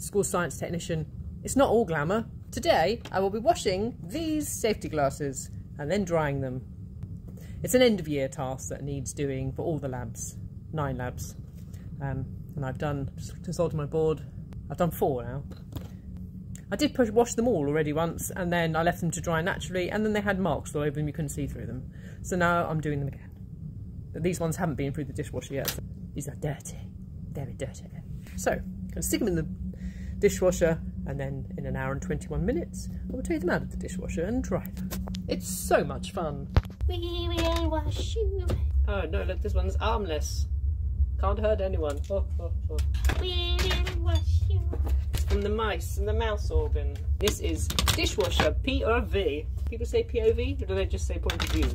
school science technician. It's not all glamour. Today I will be washing these safety glasses and then drying them. It's an end of year task that needs doing for all the labs, nine labs. Um, and I've done, just consulted my board, I've done four now. I did push, wash them all already once and then I left them to dry naturally and then they had marks all over them, you couldn't see through them. So now I'm doing them again. But these ones haven't been through the dishwasher yet. So these are dirty, very dirty. So, I'm going to stick them in the dishwasher and then in an hour and 21 minutes I will take them out of the dishwasher and dry them. It's so much fun. We will wash you. Oh no, look, this one's armless. Can't hurt anyone. Oh, oh, oh. We will wash you. It's from the mice and the mouse organ. This is dishwasher POV. People say POV or do they just say point of view?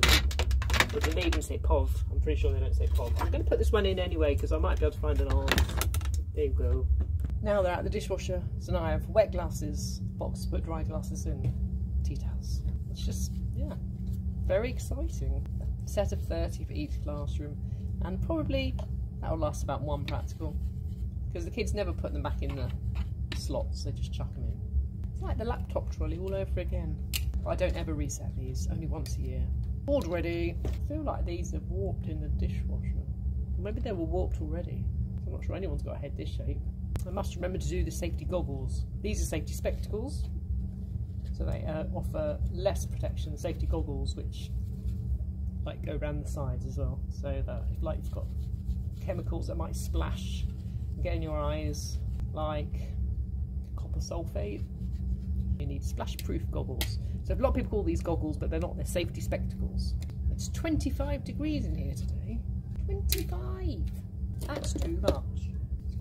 Or do they even say POV? I'm pretty sure they don't say POV. I'm going to put this one in anyway because I might be able to find an arm. There you go. Now they're out the dishwasher, so now I have wet glasses, box to put dry glasses in, tea towels. It's just, yeah, very exciting. Set of 30 for each classroom, and probably that'll last about one practical, because the kids never put them back in the slots, they just chuck them in. It's like the laptop trolley all over again. But I don't ever reset these, only once a year. Board ready. I feel like these have warped in the dishwasher. Maybe they were warped already. I'm not sure anyone's got a head this shape. I must remember to do the safety goggles. These are safety spectacles, so they uh, offer less protection. Safety goggles, which like go around the sides as well, so that if like you've got chemicals that might splash and get in your eyes, like copper sulfate, you need splash-proof goggles. So a lot of people call these goggles, but they're not. They're safety spectacles. It's 25 degrees in here today. 25. That's too much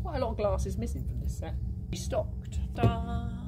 quite a lot of glasses missing from this set. Stocked. Ta